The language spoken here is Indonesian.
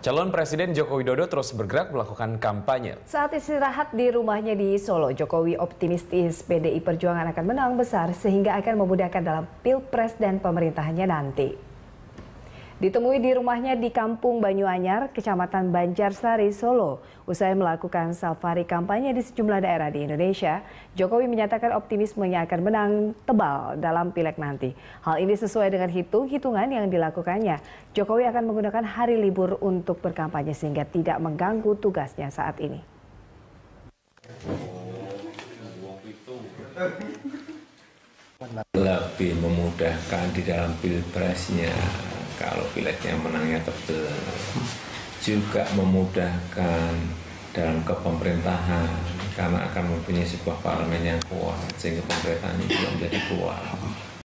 Calon Presiden Joko Widodo terus bergerak melakukan kampanye. Saat istirahat di rumahnya di Solo, Jokowi optimistis PDI Perjuangan akan menang besar sehingga akan memudahkan dalam pilpres dan pemerintahannya nanti. Ditemui di rumahnya di Kampung Banyuanyar, Kecamatan Banjarsari, Solo. Usai melakukan safari kampanye di sejumlah daerah di Indonesia, Jokowi menyatakan optimismenya akan menang tebal dalam pileg nanti. Hal ini sesuai dengan hitung-hitungan yang dilakukannya. Jokowi akan menggunakan hari libur untuk berkampanye sehingga tidak mengganggu tugasnya saat ini. Lebih memudahkan di dalam pilpresnya kalau pileknya menangnya tebel. Juga memudahkan dalam kepemerintahan. Karena akan mempunyai sebuah parlemen yang kuat. Sehingga pemerintahan itu menjadi kuat